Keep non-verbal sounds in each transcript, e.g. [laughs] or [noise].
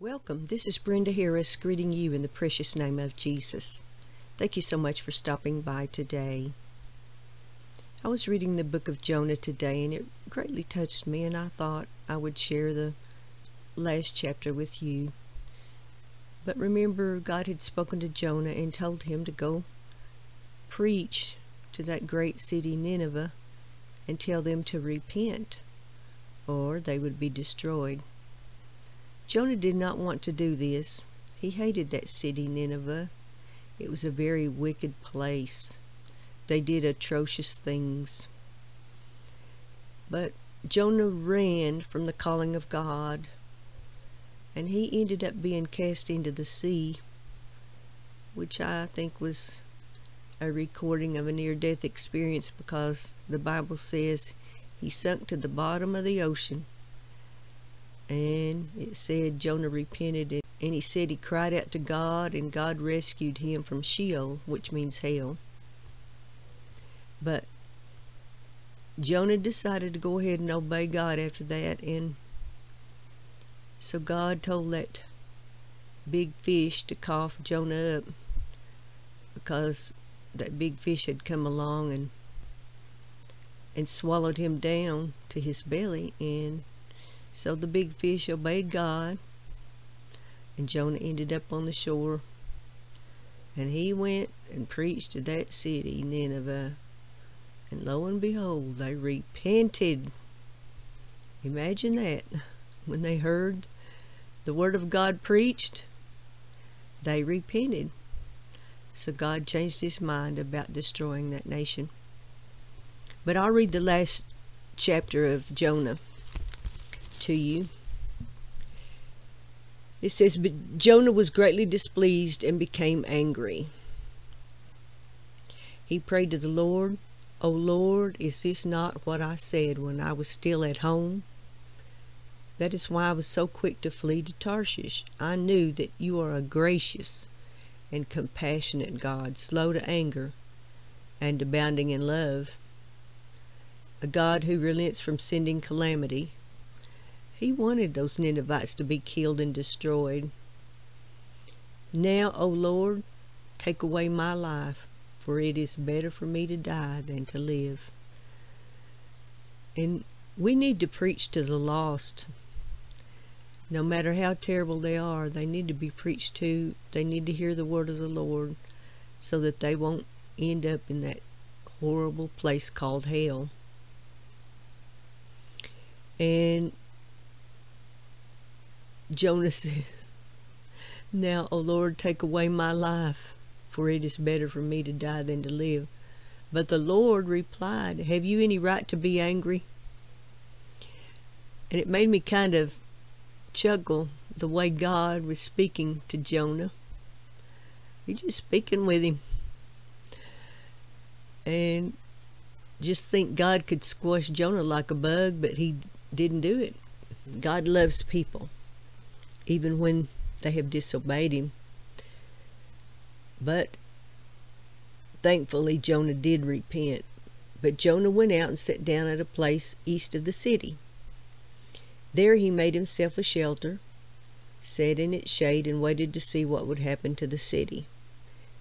Welcome. This is Brenda Harris greeting you in the precious name of Jesus. Thank you so much for stopping by today. I was reading the book of Jonah today and it greatly touched me, and I thought I would share the last chapter with you. But remember, God had spoken to Jonah and told him to go preach to that great city, Nineveh, and tell them to repent, or they would be destroyed. Jonah did not want to do this. He hated that city, Nineveh. It was a very wicked place. They did atrocious things. But Jonah ran from the calling of God, and he ended up being cast into the sea, which I think was a recording of a near death experience because the Bible says he sunk to the bottom of the ocean and it said Jonah repented and he said he cried out to God and God rescued him from Sheol, which means hell. But Jonah decided to go ahead and obey God after that and so God told that big fish to cough Jonah up because that big fish had come along and and swallowed him down to his belly and so the big fish obeyed God, and Jonah ended up on the shore. And he went and preached to that city, Nineveh. And lo and behold, they repented. Imagine that. When they heard the word of God preached, they repented. So God changed his mind about destroying that nation. But I'll read the last chapter of Jonah to you. It says, But Jonah was greatly displeased and became angry. He prayed to the Lord, O Lord, is this not what I said when I was still at home? That is why I was so quick to flee to Tarshish. I knew that you are a gracious and compassionate God, slow to anger and abounding in love, a God who relents from sending calamity he wanted those Ninevites to be killed and destroyed. Now, O Lord, take away my life, for it is better for me to die than to live. And we need to preach to the lost. No matter how terrible they are, they need to be preached to. They need to hear the word of the Lord so that they won't end up in that horrible place called hell. And Jonah said, Now, O Lord, take away my life, for it is better for me to die than to live. But the Lord replied, Have you any right to be angry? And it made me kind of chuckle the way God was speaking to Jonah. He just speaking with him. And just think God could squash Jonah like a bug, but he didn't do it. God loves people even when they have disobeyed him. But thankfully, Jonah did repent. But Jonah went out and sat down at a place east of the city. There he made himself a shelter, sat in its shade, and waited to see what would happen to the city.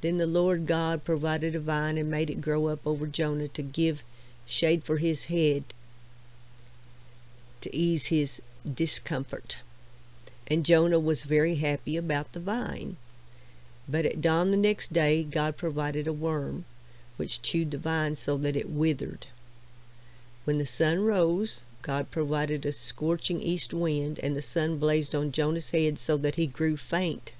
Then the Lord God provided a vine and made it grow up over Jonah to give shade for his head to ease his discomfort and Jonah was very happy about the vine. But at dawn the next day God provided a worm, which chewed the vine so that it withered. When the sun rose, God provided a scorching east wind, and the sun blazed on Jonah's head so that he grew faint.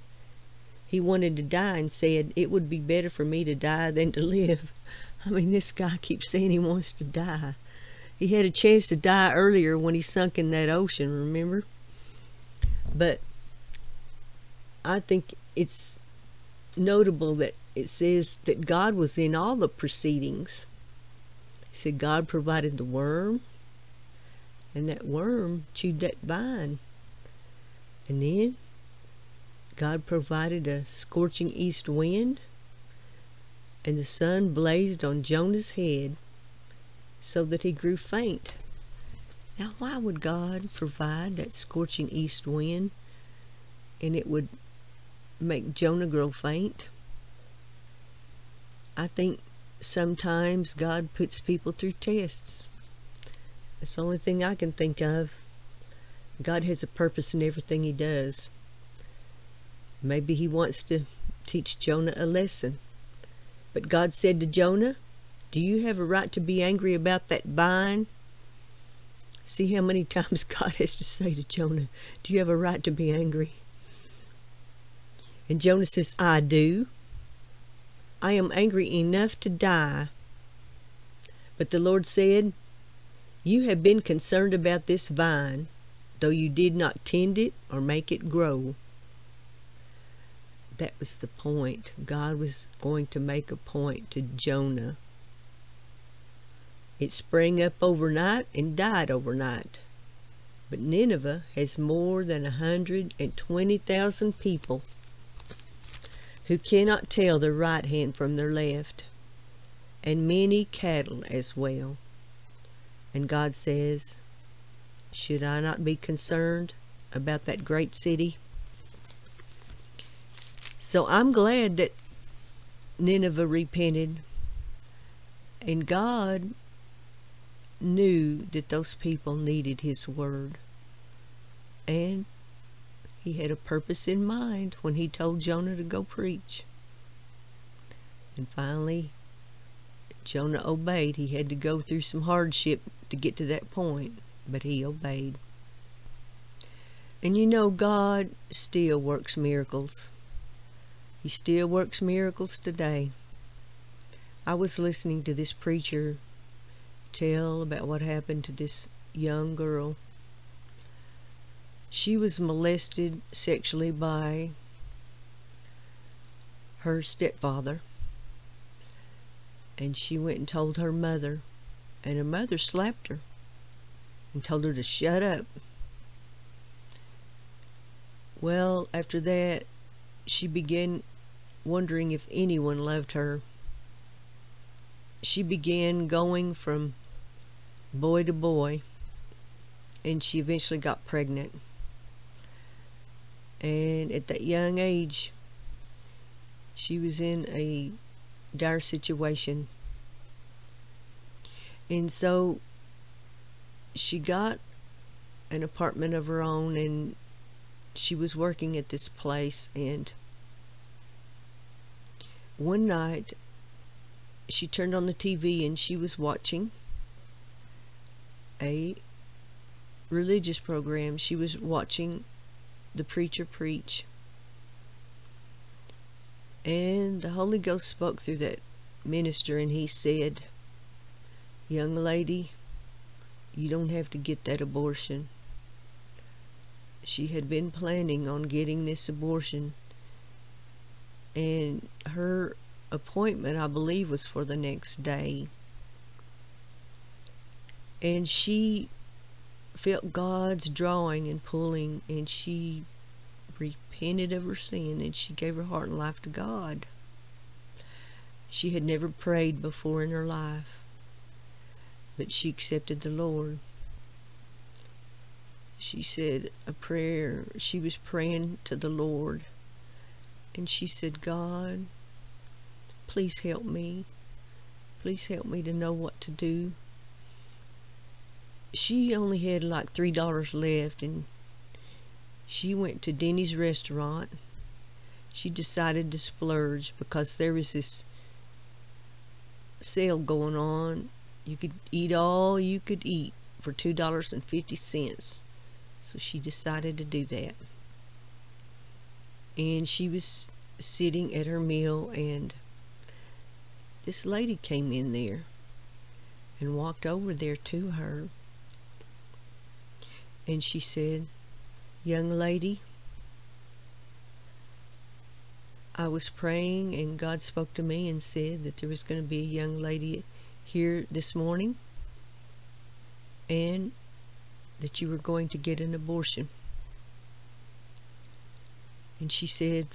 He wanted to die and said, It would be better for me to die than to live. [laughs] I mean, this guy keeps saying he wants to die. He had a chance to die earlier when he sunk in that ocean, remember? But I think it's notable that it says that God was in all the proceedings. He said God provided the worm, and that worm chewed that vine. And then God provided a scorching east wind, and the sun blazed on Jonah's head so that he grew faint. Now, why would God provide that scorching east wind and it would make Jonah grow faint. I think sometimes God puts people through tests. It's the only thing I can think of. God has a purpose in everything he does. Maybe he wants to teach Jonah a lesson. But God said to Jonah, Do you have a right to be angry about that vine? See how many times [laughs] God has to say to Jonah, Do you have a right to be angry? And Jonah says, I do. I am angry enough to die. But the Lord said, You have been concerned about this vine, though you did not tend it or make it grow. That was the point. God was going to make a point to Jonah. It sprang up overnight and died overnight. But Nineveh has more than a hundred and twenty thousand people who cannot tell their right hand from their left, and many cattle as well. And God says, Should I not be concerned about that great city? So I'm glad that Nineveh repented, and God knew that those people needed His word. And he had a purpose in mind when he told Jonah to go preach. And finally, Jonah obeyed. He had to go through some hardship to get to that point, but he obeyed. And you know, God still works miracles. He still works miracles today. I was listening to this preacher tell about what happened to this young girl she was molested sexually by her stepfather. And she went and told her mother. And her mother slapped her and told her to shut up. Well, after that, she began wondering if anyone loved her. She began going from boy to boy, and she eventually got pregnant. And at that young age she was in a dire situation. And so she got an apartment of her own and she was working at this place and one night she turned on the TV and she was watching a religious program. She was watching the preacher preach. And the Holy Ghost spoke through that minister and he said, Young lady, you don't have to get that abortion. She had been planning on getting this abortion and her appointment, I believe, was for the next day. And she felt God's drawing and pulling, and she repented of her sin and she gave her heart and life to God. She had never prayed before in her life, but she accepted the Lord. She said a prayer. She was praying to the Lord, and she said, God, please help me. Please help me to know what to do she only had like three dollars left and she went to Denny's restaurant. She decided to splurge because there was this sale going on. You could eat all you could eat for two dollars and fifty cents. So she decided to do that. And she was sitting at her meal and this lady came in there and walked over there to her and she said, Young lady, I was praying and God spoke to me and said that there was going to be a young lady here this morning and that you were going to get an abortion. And she said,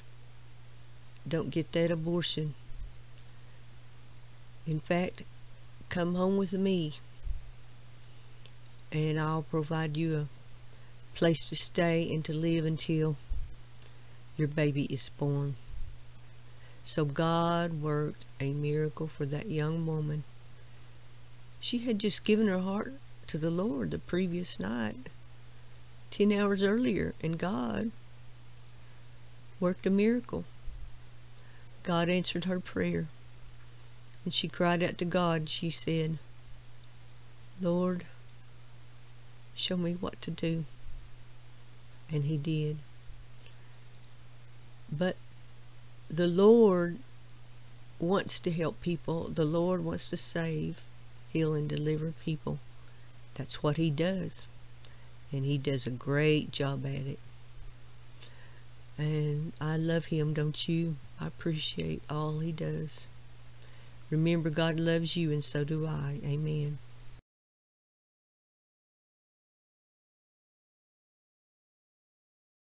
Don't get that abortion. In fact, come home with me and I'll provide you a place to stay and to live until your baby is born. So God worked a miracle for that young woman. She had just given her heart to the Lord the previous night, 10 hours earlier, and God worked a miracle. God answered her prayer. And she cried out to God. She said, Lord, show me what to do. And he did. But the Lord wants to help people. The Lord wants to save, heal, and deliver people. That's what He does. And He does a great job at it. And I love Him, don't you? I appreciate all He does. Remember, God loves you, and so do I. Amen.